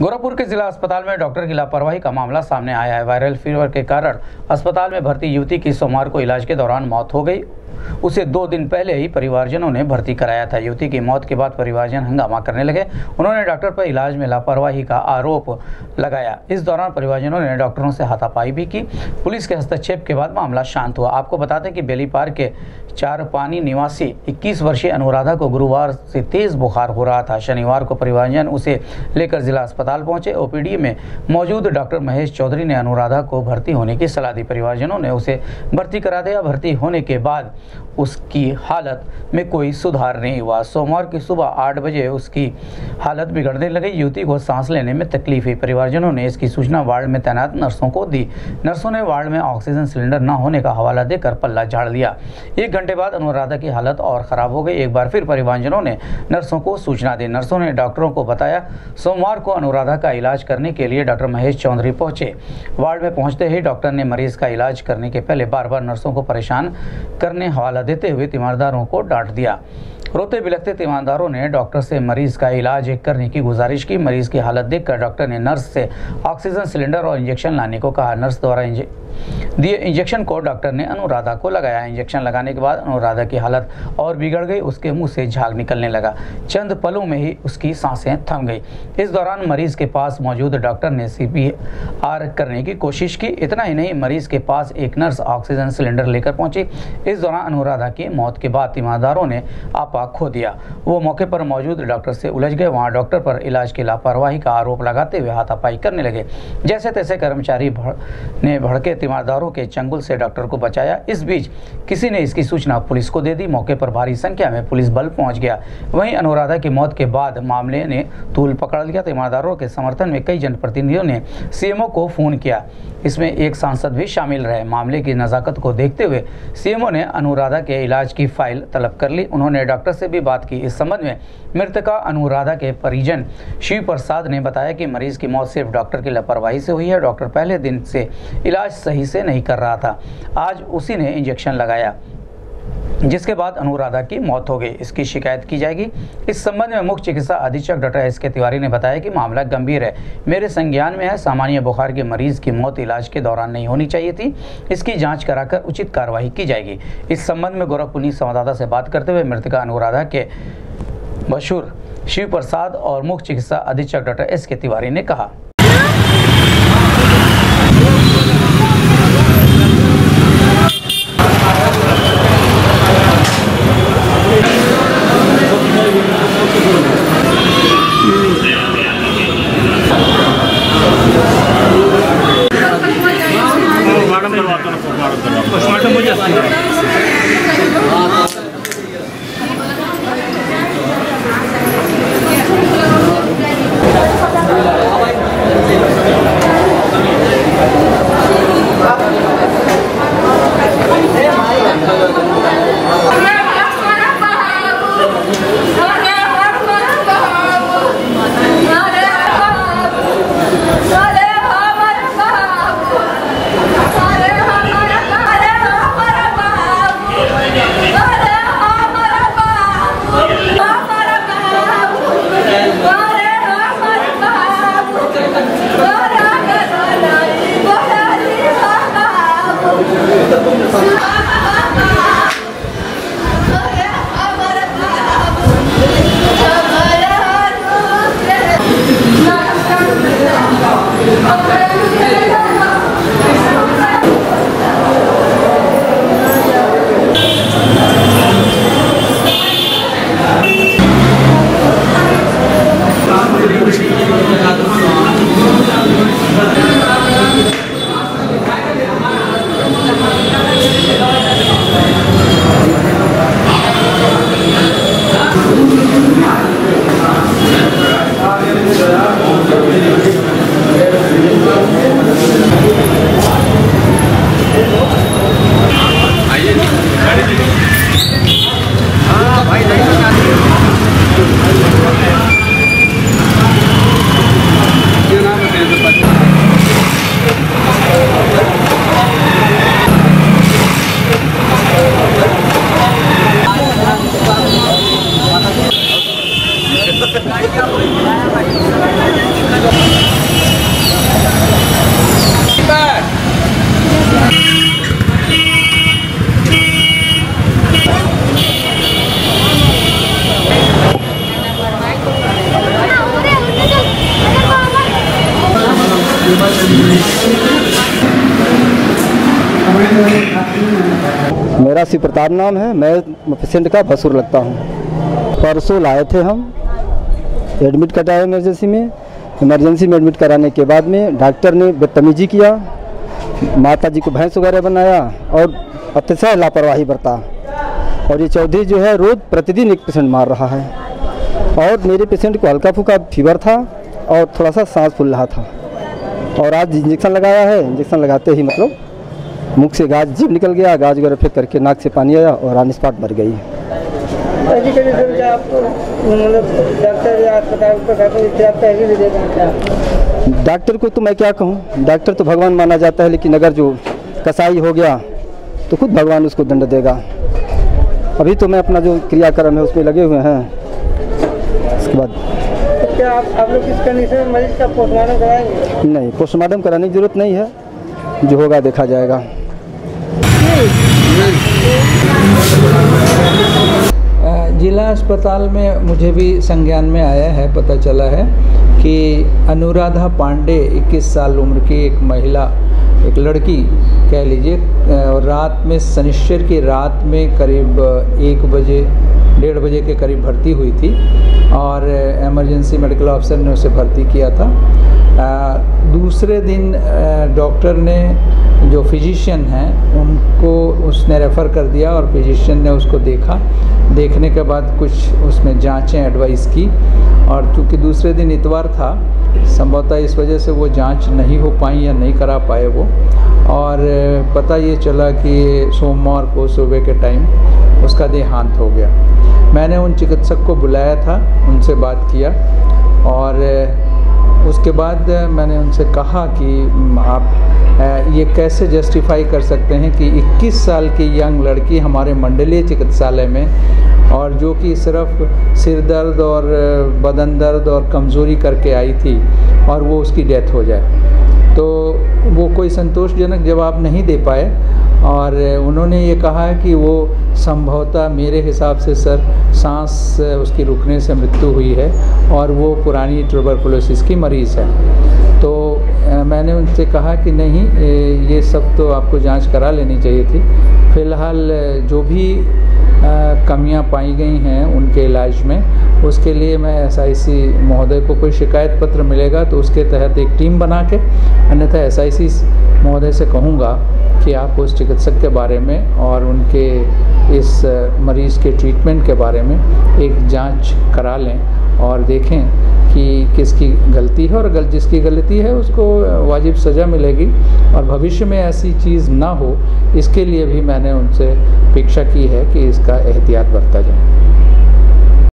गोरखपुर के जिला अस्पताल में डॉक्टर की लापरवाही का मामला सामने आया है। वायरल फीवर के कारण अस्पताल में भर्ती युवती की सोमवार को इलाज के दौरान मौत हो गई। उसे दो दिन पहले ही परिवारजनों ने भर्ती कराया था। युवती की मौत के बाद परिवारजन हंगामा करने लगे। उन्होंने डॉक्टर पर इलाज में लापरवाही का आरोप लगाया। इस दौरान परिवारजनों ने डॉक्टरों से हाथापाई भी की। पुलिस के हस्तक्षेप के बाद मामला शांत हुआ। आपको बता दें कि बेली पार्क के चार पानी निवासी 21 वर्षीय अनुराधा को गुरुवार से तेज बुखार हो रहा था। शनिवार को परिवारजन उसे लेकर जिला अस्पताल पहुँचे। ओपीडी में मौजूद डॉक्टर महेश चौधरी ने अनुराधा को भर्ती होने की सलाह दी। परिवारजनों ने उसे भर्ती करा दिया। भर्ती होने के बाद उसकी हालत में कोई सुधार नहीं हुआ। सोमवार की सुबह आठ बजे उसकी हालत बिगड़ने लगी। युवती को सांस लेने में तकलीफ़ हुई। परिवारजनों ने इसकी सूचना वार्ड में तैनात नर्सों को दी। नर्सों ने वार्ड में ऑक्सीजन सिलेंडर न होने का हवाला देकर पल्ला झाड़ लिया। एक घंटे बाद अनुराधा की हालत और खराब हो गई। एक बार फिर परिवारजनों ने नर्सों को सूचना दी। नर्सों ने डॉक्टरों को बताया, सोमवार को अनुराधा का इलाज करने के लिए डॉक्टर महेश चौधरी पहुँचे। वार्ड में पहुँचते ही डॉक्टर ने मरीज़ का इलाज करने के पहले बार बार नर्सों को परेशान करने हवाला देते हुए तीमारदारों को डांट दिया। रोते बिलखते तीमारदारों ने डॉक्टर से मरीज़ का इलाज करने की गुजारिश की। मरीज़ की हालत देखकर डॉक्टर ने नर्स से ऑक्सीजन सिलेंडर और इंजेक्शन लाने को कहा। नर्स द्वारा दिए इंजेक्शन को डॉक्टर ने अनुराधा को लगाया। इंजेक्शन लगाने के बाद अनुराधा की हालत और बिगड़ गई। उसके मुँह से झाग निकलने लगा। चंद पलों में ही उसकी साँसें थम गई। इस दौरान मरीज़ के पास मौजूद डॉक्टर ने सीपीआर करने की कोशिश की। इतना ही नहीं, मरीज़ के पास एक नर्स ऑक्सीजन सिलेंडर लेकर पहुँची। इस दौरान अनुराधा की मौत के बाद ईमानदारों ने आपा खो दिया। वो मौके पर मौजूद डॉक्टर से उलझ गए। वहाँ डॉक्टर पर इलाज की लापरवाही का आरोप लगाते हुए हाथापाई करने लगे। जैसे तैसे कर्मचारी ने भड़के, तीमारदारों के चंगुल से डॉक्टर को बचाया। इस बीच किसी ने इसकी सूचना पुलिस को दे दी। मौके पर भारी संख्या में पुलिस बल पहुँच गया। वहीं अनुराधा की मौत के बाद मामले ने तूल पकड़ लिया। तीमारदारों के समर्थन में कई जनप्रतिनिधियों ने सीएमओ को फ़ोन किया। इसमें एक सांसद भी शामिल रहे। मामले की नज़ाकत को देखते हुए सीएमओ ने अनुराधा के इलाज की फ़ाइल तलब कर ली। उन्होंने डॉक्टर से भी बात की। इस संबंध में मृतका अनुराधा के परिजन शिव प्रसाद ने बताया कि मरीज़ की मौत सिर्फ़ डॉक्टर की लापरवाही से हुई है। डॉक्टर पहले दिन से इलाज सही से नहीं कर रहा था। आज उसी ने इंजेक्शन लगाया, जिसके बाद अनुराधा की मौत हो गई। इसकी शिकायत की जाएगी। इस संबंध में मुख्य चिकित्सा अधीक्षक डॉक्टर एस के तिवारी ने बताया कि मामला गंभीर है। मेरे संज्ञान में है, सामान्य बुखार के मरीज़ की मौत इलाज के दौरान नहीं होनी चाहिए थी। इसकी जाँच कराकर उचित कार्रवाई की जाएगी। इस संबंध में गोरखपुर संवाददाता से बात करते हुए मृतका अनुराधा के मशहूर शिव प्रसाद और मुख्य चिकित्सा अधीक्षक डॉक्टर एस के तिवारी ने कहा। Thank मेरा शिव प्रताप नाम है, मैं पेशेंट का भसुर लगता हूँ। परसों लाए थे हम एडमिट कराए इमरजेंसी में। इमरजेंसी में एडमिट कराने के बाद में डॉक्टर ने बदतमीजी किया माता जी को भैंस वगैरह बनाया और अतिशय लापरवाही बरता। और ये चौधरी जो है, रोज़ प्रतिदिन एक पेशेंट मार रहा है। और मेरे पेशेंट को हल्का फुल्का फीवर था और थोड़ा सा सांस फूल रहा था। और आज इंजेक्शन लगाया है। इंजेक्शन लगाते ही मतलब मुख से गाज जीव निकल गया, गाज वगैरह फेंक करके नाक से पानी आया और ऑन स्पॉट मर गई। डॉक्टर को तो मैं क्या कहूँ? डॉक्टर तो भगवान माना जाता है, लेकिन अगर जो कसाई हो गया तो खुद भगवान उसको दंड देगा। अभी तो मैं अपना जो क्रियाक्रम है, उसमें लगे हुए हैं। उसके बाद क्या आप आप लोग इस कंडीशन में मरीज़ का पोस्टमार्टम कराएँगे? नहीं पोस्टमार्टम कराने की ज़रूरत नहीं है। जो होगा देखा जाएगा। जिला अस्पताल में मुझे भी संज्ञान में आया है पता चला है कि अनुराधा पांडे 21 साल उम्र की एक महिला एक लड़की कह लीजिए रात में शनिश्चर की रात में करीब एक बजे डेढ़ बजे के करीब भर्ती हुई थी और इमरजेंसी मेडिकल ऑफिसर ने उसे भर्ती किया था। अ, दूसरे दिन डॉक्टर ने जो फिजिशियन हैं उनको उसने रेफ़र कर दिया और फिजिशियन ने उसको देखा। देखने के बाद कुछ उसमें जांचें एडवाइस की और चूँकि दूसरे दिन इतवार था संभवतः इस वजह से वो जाँच नहीं हो पाई या नहीं करा पाए वो। और पता ये चला कि सोमवार को सुबह के टाइम उसका देहांत हो गया। मैंने उन चिकित्सक को बुलाया था, उनसे बात किया और उसके बाद मैंने उनसे कहा कि आप ये कैसे जस्टिफाई कर सकते हैं कि 21 साल की यंग लड़की हमारे मंडलीय चिकित्सालय में और जो कि सिर्फ़ सिर दर्द और बदन दर्द और कमज़ोरी करके आई थी और वो उसकी डेथ हो जाए। तो वो कोई संतोषजनक जवाब नहीं दे पाए और उन्होंने ये कहा कि वो संभवतः मेरे हिसाब से सर, सांस उसकी रुकने से मृत्यु हुई है और वो पुरानी ट्यूबरकुलोसिस की मरीज़ है। तो मैंने उनसे कहा कि नहीं, ये सब तो आपको जाँच करा लेनी चाहिए थी। फ़िलहाल, जो भी कमियाँ पाई गई हैं उनके इलाज में। उसके लिए मैं एस आई सी महोदय को कोई शिकायत पत्र मिलेगा तो उसके तहत एक टीम बना के, अन्यथा एस आई सी महोदय से कहूँगा कि आप उस चिकित्सक के बारे में और उनके इस मरीज़ के ट्रीटमेंट के बारे में एक जाँच करा लें और देखें कि किसकी गलती है और गल, जिसकी गलती है उसको वाजिब सज़ा मिलेगी और भविष्य में ऐसी चीज़ ना हो, इसके लिए भी मैंने उनसे अपेक्षा की है कि इसका एहतियात बरता जाए।